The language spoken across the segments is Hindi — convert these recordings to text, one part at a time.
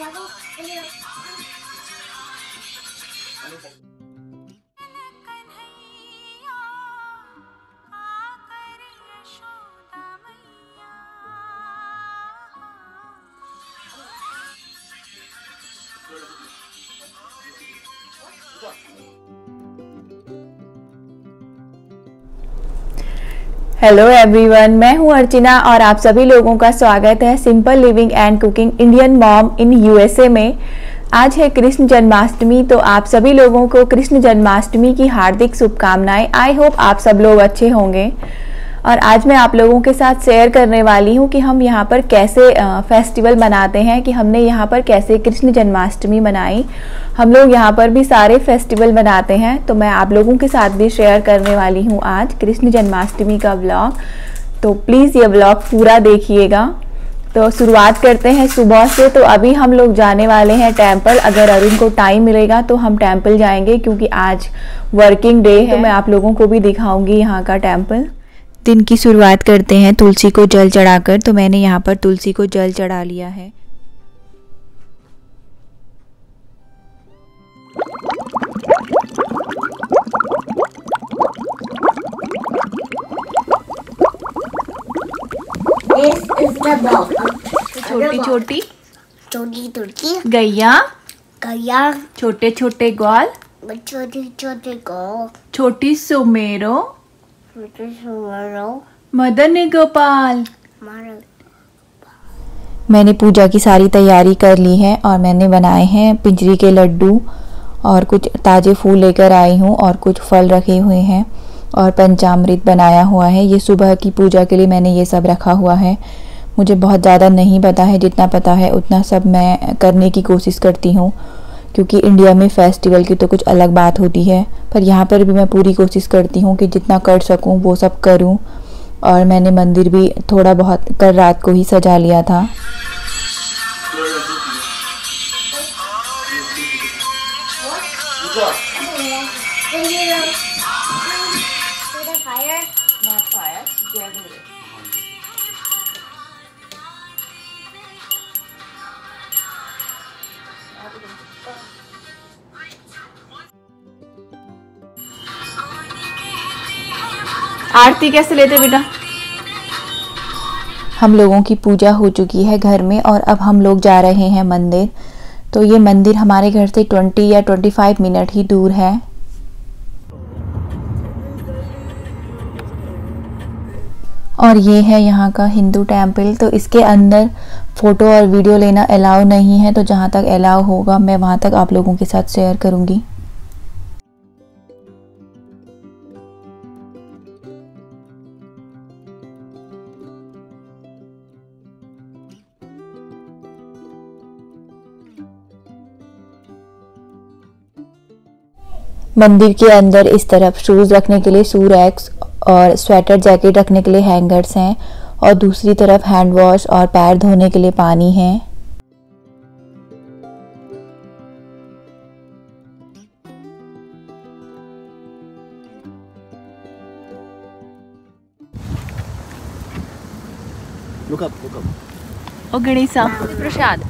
와서 हेलो एवरीवन मैं हूँ अर्चना और आप सभी लोगों का स्वागत है simple living and cooking Indian mom in USA में। आज है कृष्ण जन्माष्टमी तो आप सभी लोगों को कृष्ण जन्माष्टमी की हार्दिक शुभकामनाएँ। आई होप आप सब लोग अच्छे होंगे। और आज मैं आप लोगों के साथ शेयर करने वाली हूँ कि हम यहाँ पर कैसे फेस्टिवल मनाते हैं कि हमने यहाँ पर कैसे कृष्ण जन्माष्टमी मनाई। हम लोग यहाँ पर भी सारे फेस्टिवल मनाते हैं तो मैं आप लोगों के साथ भी शेयर करने वाली हूँ आज कृष्ण जन्माष्टमी का ब्लॉग तो प्लीज़ ये ब्लॉग पूरा देखिएगा। तो शुरुआत करते हैं सुबह से तो अभी हम लोग जाने वाले हैं टेंपल अगर अरुण को टाइम मिलेगा तो हम टेंपल जाएँगे क्योंकि आज वर्किंग डे है। तो मैं आप लोगों को भी दिखाऊँगी यहाँ का टेंपल दिन की शुरुआत करते हैं तुलसी को जल चढ़ाकर तो मैंने यहाँ पर तुलसी को जल चढ़ा लिया है। छोटी छोटी। छोटी छोटी। गैया। गैया। छोटे छोटे ग्वाल छोटे छोटे गौ छोटी सुमेरो। मदन गोपाल। मैंने पूजा की सारी तैयारी कर ली है और मैंने बनाए हैं पिंजरी के लड्डू और कुछ ताज़े फूल लेकर आई हूँ और कुछ फल रखे हुए हैं और पंचामृत बनाया हुआ है। ये सुबह की पूजा के लिए मैंने ये सब रखा हुआ है। मुझे बहुत ज़्यादा नहीं पता है जितना पता है उतना सब मैं करने की कोशिश करती हूँ। क्योंकि इंडिया में फेस्टिवल की तो कुछ अलग बात होती है, पर यहाँ पर भी मैं पूरी कोशिश करती हूँ कि जितना कर सकूँ, वो सब करूँ। और मैंने मंदिर भी थोड़ा बहुत कल रात को ही सजा लिया था। आरती कैसे लेते बेटा? हम लोगों की पूजा हो चुकी है घर में और अब हम लोग जा रहे हैं मंदिर। तो ये मंदिर हमारे घर से 20 या 25 मिनट ही दूर है। और ये है यहाँ का हिंदू टेंपल तो इसके अंदर फ़ोटो और वीडियो लेना अलाउ नहीं है तो जहाँ तक अलाउ होगा मैं वहाँ तक आप लोगों के साथ शेयर करूँगी। मंदिर के अंदर इस तरफ़ शूज़ रखने के लिए शू रैक्स और स्वेटर जैकेट रखने के लिए हैंगर्स हैं और दूसरी तरफ़ हैंड वॉश और पैर धोने के लिए पानी है Look up, look up. और गणेशा प्रसाद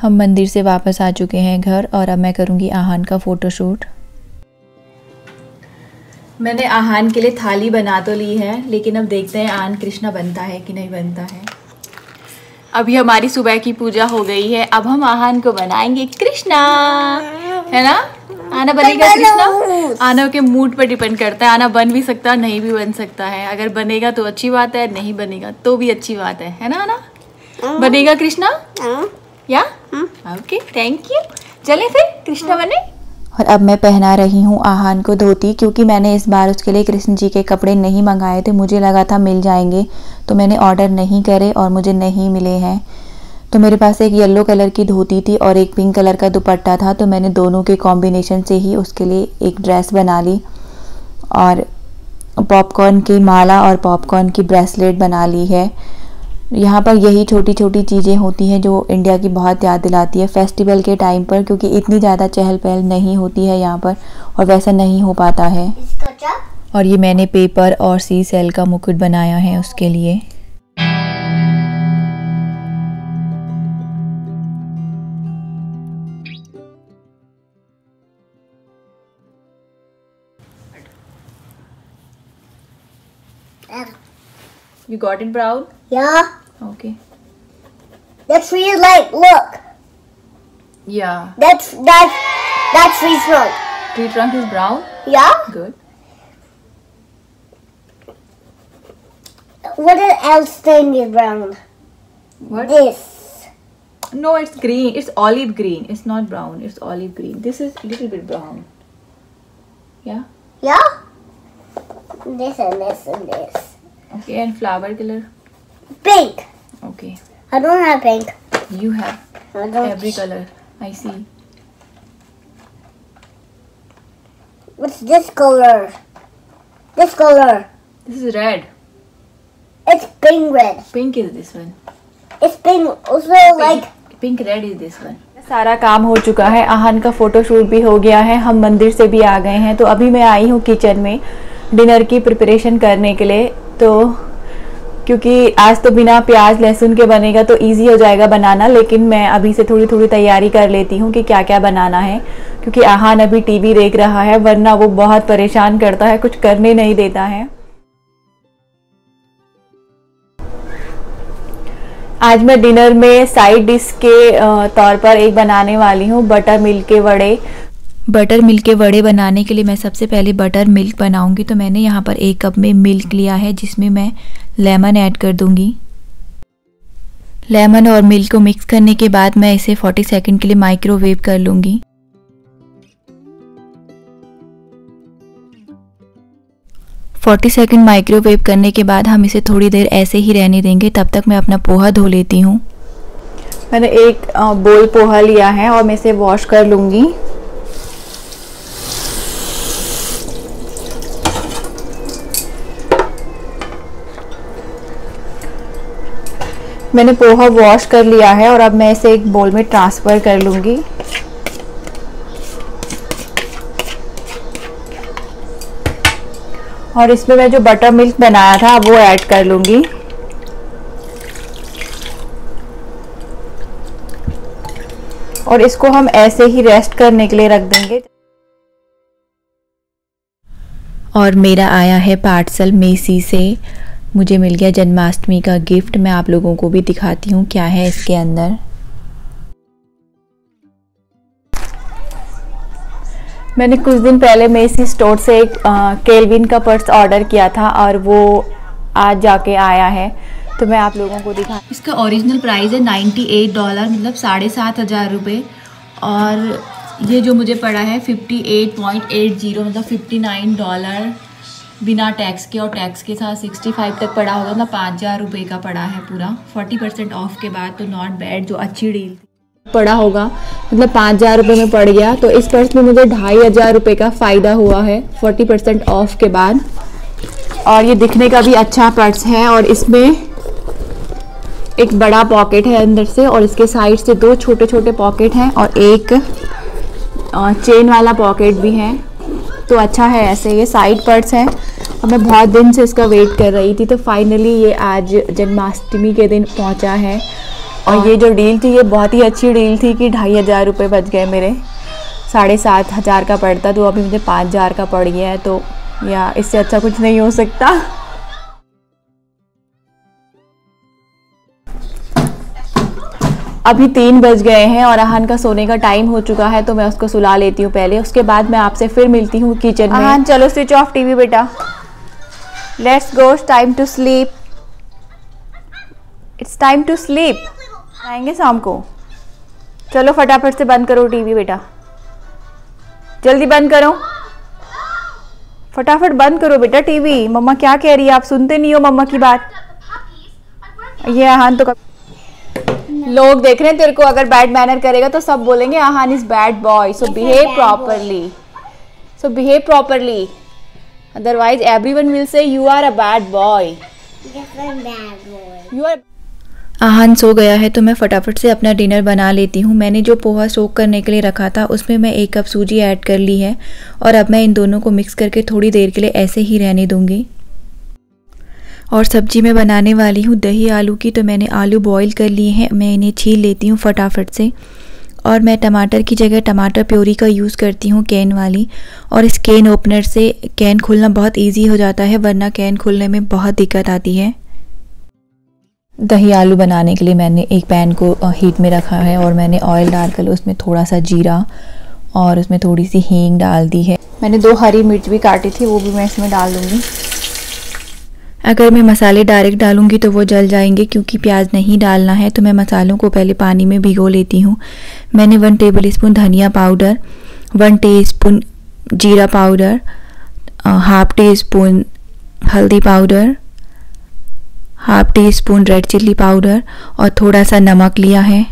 हम मंदिर से वापस आ चुके हैं घर और अब मैं करूँगी आहान का फ़ोटोशूट मैंने आहान के लिए थाली बना तो ली है लेकिन अब देखते हैं आहान कृष्णा बनता है कि नहीं बनता है। अभी हमारी सुबह की पूजा हो गई है अब हम आहान को बनाएँगे कृष्णा। है ना? आना बनेगा कृष्णा? आना के मूड पर डिपेंड करता है आना बन भी सकता है नहीं भी बन सकता है। अगर बनेगा तो अच्छी बात है नहीं बनेगा तो भी अच्छी बात है। है ना आना? बनेगा कृष्णा? या ओके थैंक यू चले फिर कृष्णा बने। और अब मैं पहना रही हूँ आहान को धोती क्योंकि मैंने इस बार उसके लिए कृष्ण जी के कपड़े नहीं मंगाए थे। मुझे लगा था मिल जाएँगे तो मैंने ऑर्डर नहीं करे और मुझे नहीं मिले हैं। तो मेरे पास एक येलो कलर की धोती थी और एक पिंक कलर का दुपट्टा था तो मैंने दोनों के कॉम्बिनेशन से ही उसके लिए एक ड्रेस बना ली और पॉपकॉर्न की माला और पॉपकॉर्न की ब्रेसलेट बना ली है। यहाँ पर यही छोटी छोटी चीज़ें होती हैं जो इंडिया की बहुत याद दिलाती है फेस्टिवल के टाइम पर क्योंकि इतनी ज़्यादा चहल पहल नहीं होती है यहाँ पर और वैसा नहीं हो पाता है और ये मैंने पेपर और सी सेल का मुकुट बनाया है उसके लिए You got it brown? Yeah. Okay. That tree is like, look. Yeah. That's, that's, that tree's trunk. Tree trunk is brown? Yeah? Good. What else thing is brown? What? This. No, it's green. It's olive green. It's not brown. It's olive green. This is a little bit brown. Yeah. Yeah? This and this and this. Okay. And flower color? Pink. Okay. I don't have pink. You have I don't. every color. I see. What's this color? This color. This is red. It's pink red. Pink is this one. It's pink. Also pink. like pink red is this one सारा काम हो चुका है आहन का फ़ोटो शूट भी हो गया है हम मंदिर से भी आ गए हैं तो अभी मैं आई हूँ किचन में डिनर की प्रिपरेशन करने के लिए तो क्योंकि आज तो बिना प्याज, लहसुन के बनेगा तो इजी हो जाएगा बनाना, लेकिन मैं अभी से थोड़ी थोड़ी तैयारी कर लेती हूँ कि क्या क्या बनाना है, क्योंकि आहान अभी टीवी देख रहा है, वरना वो बहुत परेशान करता है, कुछ करने नहीं देता है। आज मैं डिनर में साइड डिश के तौर पर एक बनाने वाली हूँ बटर मिल्क के वड़े। बटर मिल्क के वड़े बनाने के लिए मैं सबसे पहले बटर मिल्क बनाऊँगी तो मैंने यहाँ पर एक कप में मिल्क लिया है, जिसमें मैं लेमन ऐड कर दूँगी। लेमन और मिल्क को मिक्स करने के बाद मैं इसे 40 सेकंड के लिए माइक्रोवेव कर लूँगी। फोर्टी सेकेंड माइक्रोवेव करने के बाद हम इसे थोड़ी देर ऐसे ही रहने देंगे, तब तक मैं अपना पोहा धो लेती हूँ। मैंने एक बोल पोहा लिया है और मैं इसे वॉश कर लूँगी। मैंने पोहा वॉश कर लिया है और अब मैं इसे एक बोल में ट्रांसफ़र कर लूँगी। और इसमें मैं जो बटर मिल्क बनाया था, वो ऐड कर लूँगी। और इसको हम ऐसे ही रेस्ट करने के लिए रख देंगे। और मेरा आया है पार्सल मेसी से। मुझे मिल गया जन्माष्टमी का गिफ्ट। मैं आप लोगों को भी दिखाती हूँ क्या है इसके अंदर। मैंने कुछ दिन पहले मेसी स्टोर से एक केल्विन का पर्स ऑर्डर किया था और वो आज जाके आया है। तो मैं आप लोगों को दिखा इसका ओरिजिनल प्राइस है 98 डॉलर मतलब साढ़े सात हज़ार रुपये और ये जो मुझे पड़ा है 58.80 मतलब 59 डॉलर। बिना टैक्स के और टैक्स के साथ 65 तक पड़ा होगा मतलब पाँच हज़ार रुपये का पड़ा है पूरा। 40 परसेंट ऑफ़ के बाद तो नॉट बैड जो अच्छी डील पड़ा होगा। मतलब पाँच हज़ार रुपये में पड़ गया तो इस पर्स में मुझे ढाई हज़ार रुपये का फ़ायदा हुआ है, फोर्टी परसेंट ऑफ़ के बाद। और ये दिखने का भी अच्छा पर्स है, और इसमें एक बड़ा पॉकेट है अंदर से, और इसके साइड से दो छोटे छोटे पॉकेट हैं, और एक चेन वाला पॉकेट भी है। तो अच्छा है ऐसे, ये साइड पर्स है। और मैं बहुत दिन से इसका वेट कर रही थी तो फाइनली ये आज जन्माष्टमी के दिन पहुँचा है। और ये जो डील थी ये बहुत ही अच्छी डील थी कि ढाई हज़ार रुपये बच गए मेरे। साढ़े सात हज़ार का पड़ता तो अभी मुझे पाँच हज़ार का पड़ गया है तो या इससे अच्छा कुछ नहीं हो सकता। अभी तीन बज गए हैं और अहान का सोने का टाइम हो चुका है तो मैं उसको सुला लेती हूँ पहले। उसके बाद मैं आपसे फिर मिलती हूँ किचन में। अहान चलो स्विच ऑफ़ टीवी बेटा। Let's go time to sleep it's time to sleep आएँगे शाम को। चलो फटाफट से बंद करो टीवी बेटा। जल्दी बंद करो। फटाफट बंद करो बेटा टीवी। मम्मा क्या कह रही है? आप सुनते नहीं हो मम्मा की बात। ये आहान तो कब लोग देख रहे हैं तेरे को अगर बैड मैनर करेगा तो सब बोलेंगे Ahaan is bad boy so behave properly so behave properly otherwise everyone will say you are a bad boy bad boy. Ahaan सो गया है तो मैं फटाफट से अपना डिनर बना लेती हूँ। मैंने जो पोहा सोक करने के लिए रखा था उसमें मैं एक कप सूजी ऐड कर ली है और अब मैं इन दोनों को मिक्स करके थोड़ी देर के लिए ऐसे ही रहने दूँगी। और सब्ज़ी में बनाने वाली हूँ दही आलू की तो मैंने आलू बॉईल कर लिए हैं। मैं इन्हें छील लेती हूँ फटाफट से। और मैं टमाटर की जगह टमाटर प्योरी का यूज़ करती हूँ कैन वाली और इस कैन ओपनर से कैन खोलना बहुत इजी हो जाता है, वरना कैन खोलने में बहुत दिक्कत आती है। दही आलू बनाने के लिए मैंने एक पैन को हीट में रखा है और मैंने ऑयल डालकर उसमें थोड़ा सा जीरा और उसमें थोड़ी सी हींग डाल दी है। मैंने दो हरी मिर्च भी काटी थी, वो भी मैं इसमें डाल दूँगी। अगर मैं मसाले डायरेक्ट डालूँगी तो वो जल जाएँगे क्योंकि प्याज नहीं डालना है तो मैं मसालों को पहले पानी में भिगो लेती हूँ। मैंने वन टेबल स्पून धनिया पाउडर वन टी स्पून जीरा पाउडर हाफ़ टी स्पून हल्दी powder half teaspoon red chilli powder और थोड़ा सा नमक लिया है।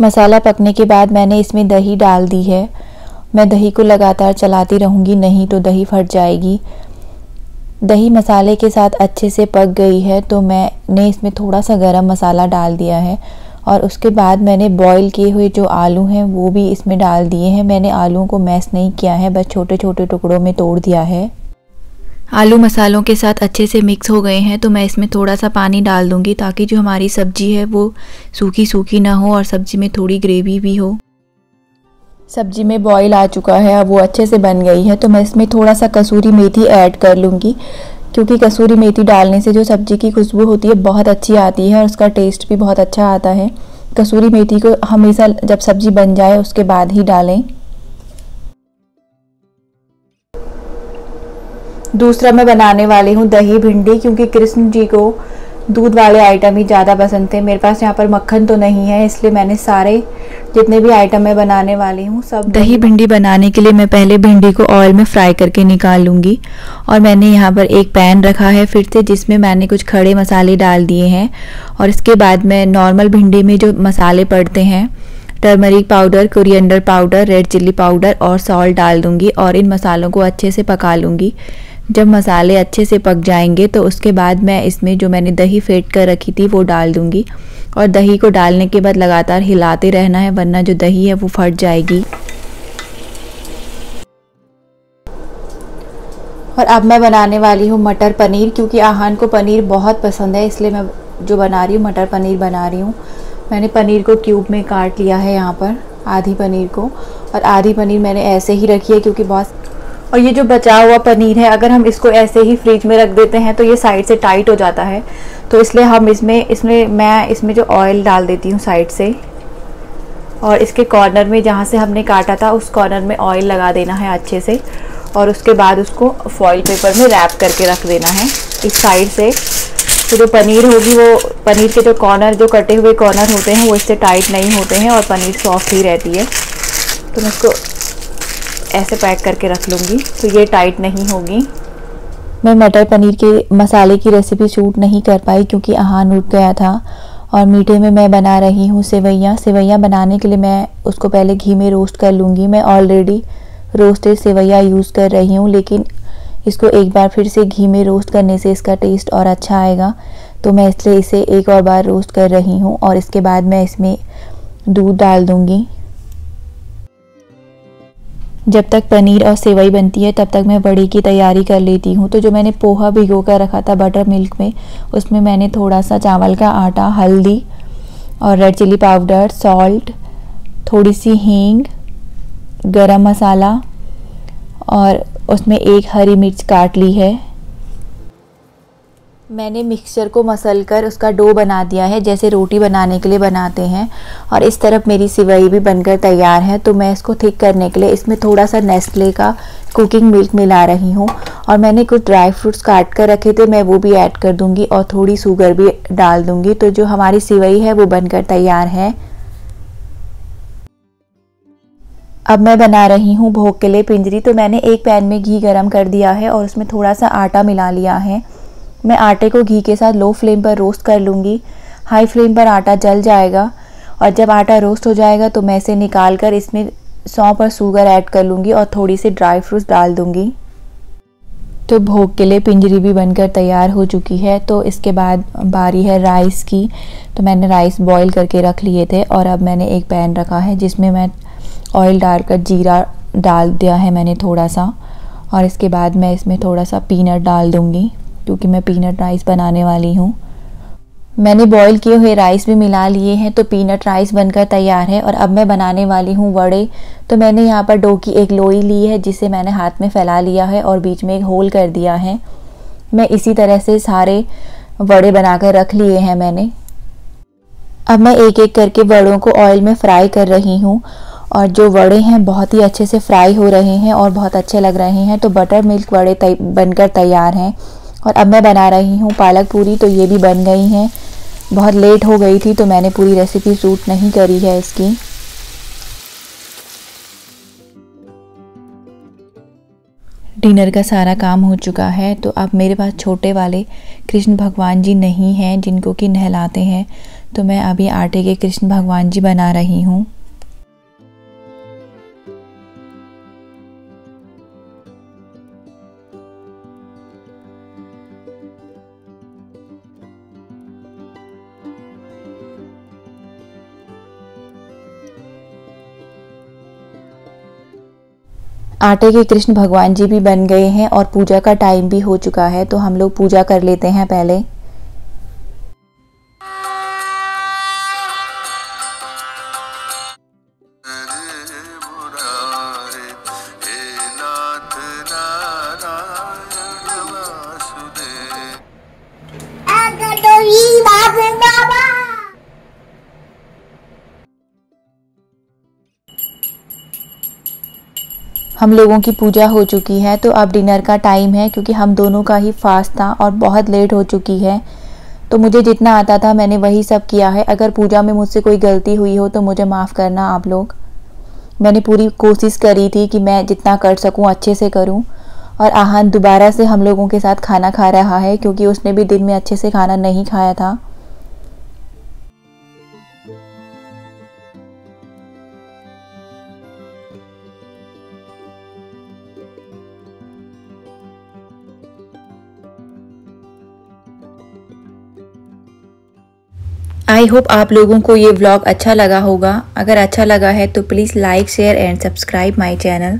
मसाला पकने के बाद मैंने इसमें दही डाल दी है। मैं दही को लगातार चलाती रहूँगी, नहीं तो दही फट जाएगी। दही मसाले के साथ अच्छे से पक गई है तो मैंने इसमें थोड़ा सा गरम मसाला डाल दिया है और उसके बाद मैंने बॉईल किए हुए जो आलू हैं, वो भी इसमें डाल दिए हैं। मैंने आलूओं को मैश नहीं किया है, बस छोटे छोटे टुकड़ों में तोड़ दिया है। आलू मसालों के साथ अच्छे से मिक्स हो गए हैं तो मैं इसमें थोड़ा सा पानी डाल दूँगी ताकि जो हमारी सब्ज़ी है वो सूखी सूखी ना हो और सब्ज़ी में थोड़ी ग्रेवी भी हो। सब्ज़ी में बॉईल आ चुका है, अब वो अच्छे से बन गई है तो मैं इसमें थोड़ा सा कसूरी मेथी ऐड कर लूँगी, क्योंकि कसूरी मेथी डालने से जो सब्ज़ी की खुशबू होती है बहुत अच्छी आती है और उसका टेस्ट भी बहुत अच्छा आता है। कसूरी मेथी को हमेशा जब सब्ज़ी बन जाए, उसके बाद ही डालें। दूसरा मैं बनाने वाली हूँ दही भिंडी क्योंकि कृष्ण जी को दूध वाले आइटम ही ज़्यादा पसंद थे। मेरे पास यहाँ पर मक्खन तो नहीं है इसलिए मैंने सारे जितने भी आइटम मैं बनाने वाली हूँ सब दही भिंडी बनाने के लिए मैं पहले भिंडी को ऑयल में फ्राई करके निकाल लूँगी। और मैंने यहाँ पर एक पैन रखा है फिर से जिसमें मैंने कुछ खड़े मसाले डाल दिए हैं। और इसके बाद मैं नॉर्मल भिंडी में जो मसाले पड़ते हैं turmeric powder coriander powder red chilli powder और सॉल्ट डाल दूँगी और इन मसालों को अच्छे से पका लूँगी। जब मसाले अच्छे से पक जाएँगे तो उसके बाद मैं इसमें जो मैंने दही फेंट कर रखी थी, वो डाल दूँगी। और दही को डालने के बाद लगातार हिलाते रहना है, वरना जो दही है, वो फट जाएगी। और अब मैं बनाने वाली हूँ मटर पनीर, क्योंकि आहान को पनीर बहुत पसंद है, इसलिए मैं जो बना रही हूँ, मटर पनीर बना रही हूँ। मैंने पनीर को क्यूब में काट लिया है यहाँ पर, आधी पनीर को। और आधी पनीर मैंने ऐसे ही रखी है, क्योंकि बहुत और ये जो बचा हुआ पनीर है, अगर हम इसको ऐसे ही फ्रिज में रख देते हैं तो ये साइड से टाइट हो जाता है। तो इसलिए हम इसमें इसमें, मैं इसमें जो ऑयल डाल देती हूँ साइड से। और इसके कॉर्नर में जहाँ से हमने काटा था, उस कॉर्नर में ऑयल लगा देना है अच्छे से। और उसके बाद उसको फॉइल पेपर में रैप करके रख देना है। इस साइड से तो जो पनीर होगी, वो पनीर के जो कॉर्नर जो कटे हुए कॉर्नर होते हैं, वो इससे टाइट नहीं होते हैं और पनीर सॉफ्ट ही रहती है। तो मैं इसको ऐसे पैक करके रख लूँगी तो ये टाइट नहीं होगी। मैं मटर पनीर के मसाले की रेसिपी शूट नहीं कर पाई क्योंकि आहान उठ गया था और मीठे में मैं बना रही हूँ सेवैयाँ। सेवैयाँ बनाने के लिए मैं उसको पहले घी में रोस्ट कर लूँगी। मैं ऑलरेडी रोस्टेड सेवैया यूज़ कर रही हूँ, लेकिन इसको एक बार फिर से घी में रोस्ट करने से इसका टेस्ट और अच्छा आएगा। तो मैं इसलिए इसे एक और बार रोस्ट कर रही हूँ और इसके बाद मैं इसमें दूध डाल दूँगी। जब तक पनीर और सेवई बनती है, तब तक मैं बड़ी की तैयारी कर लेती हूँ। तो जो मैंने पोहा भिगो कर रखा था बटर मिल्क में, उसमें मैंने थोड़ा सा चावल का आटा, हल्दी और रेड चिली पाउडर सॉल्ट थोड़ी सी हींग, गरम मसाला और उसमें एक हरी मिर्च काट ली है। मैंने मिक्सचर को मसल कर उसका डो बना दिया है, जैसे रोटी बनाने के लिए बनाते हैं। और इस तरफ़ मेरी सिवई भी बनकर तैयार है तो मैं इसको थिक करने के लिए, इसमें थोड़ा सा नेस्ले का कुकिंग मिल्क मिला रही हूँ। और मैंने कुछ ड्राई फ्रूट्स काट कर रखे थे, मैं वो भी ऐड कर दूँगी और थोड़ी शुगर भी डाल दूँगी। तो जो हमारी सिवई है, वो बनकर तैयार है। अब मैं बना रही हूँ भोग के लिए पिंजरी। तो मैंने एक पैन में घी गरम कर दिया है और उसमें थोड़ा सा आटा मिला लिया है। मैं आटे को घी के साथ लो फ्लेम पर रोस्ट कर लूँगी। हाई फ्लेम पर आटा जल जाएगा और जब आटा रोस्ट हो जाएगा तो मैं इसे निकाल कर इसमें सौंप और शुगर ऐड कर लूँगी और थोड़ी सी ड्राई फ्रूट्स डाल दूँगी। तो भोग के लिए पिंजरी भी बनकर तैयार हो चुकी है। तो इसके बाद बारी है राइस की। तो मैंने राइस बॉईल करके रख लिए थे और अब मैंने एक पैन रखा है जिसमें मैं ऑयल डालकर जीरा डाल दिया है मैंने थोड़ा सा। और इसके बाद मैं इसमें थोड़ा सा पीनट डाल दूँगी। क्योंकि मैं पीनट राइस बनाने वाली हूँ। मैंने बॉईल किए हुए राइस भी मिला लिए हैं तो पीनट राइस बनकर तैयार है और अब मैं बनाने वाली हूँ वड़े। तो मैंने यहाँ पर डो की एक लोई ली है, जिसे मैंने हाथ में फैला लिया है और बीच में एक होल कर दिया है। मैं इसी तरह से सारे वड़े बनाकर रख लिए हैं मैंने। अब मैं एक एक करके वड़ों को ऑयल में फ्राई कर रही हूँ और जो वड़े हैं बहुत ही अच्छे से फ्राई हो रहे हैं और बहुत अच्छे लग रहे हैं। तो बटर मिल्क वड़े बनकर तैयार हैं। और अब मैं बना रही हूँ पालक पूरी तो ये भी बन गई हैं। बहुत लेट हो गई थी तो मैंने पूरी रेसिपी शूट नहीं करी है इसकी। डिनर का सारा काम हो चुका है तो अब मेरे पास छोटे वाले कृष्ण भगवान जी नहीं हैं, जिनको कि नहलाते हैं। तो मैं अभी आटे के कृष्ण भगवान जी बना रही हूँ। आटे के कृष्ण भगवान जी भी बन गए हैं और पूजा का टाइम भी हो चुका है तो हम लोग पूजा कर लेते हैं पहले। हम लोगों की पूजा हो चुकी है तो अब डिनर का टाइम है, क्योंकि हम दोनों का ही फास्ट था और बहुत लेट हो चुकी है। तो मुझे जितना आता था, मैंने वही सब किया है। अगर पूजा में मुझसे कोई गलती हुई हो तो मुझे माफ़ करना आप लोग। मैंने पूरी कोशिश करी थी कि मैं जितना कर सकूँ, अच्छे से करूँ। और आहान दोबारा से हम लोगों के साथ खाना खा रहा है, क्योंकि उसने भी दिन में अच्छे से खाना नहीं खाया था। आई होप आप लोगों को ये व्लॉग अच्छा लगा होगा। अगर अच्छा लगा है तो please like share and subscribe my channel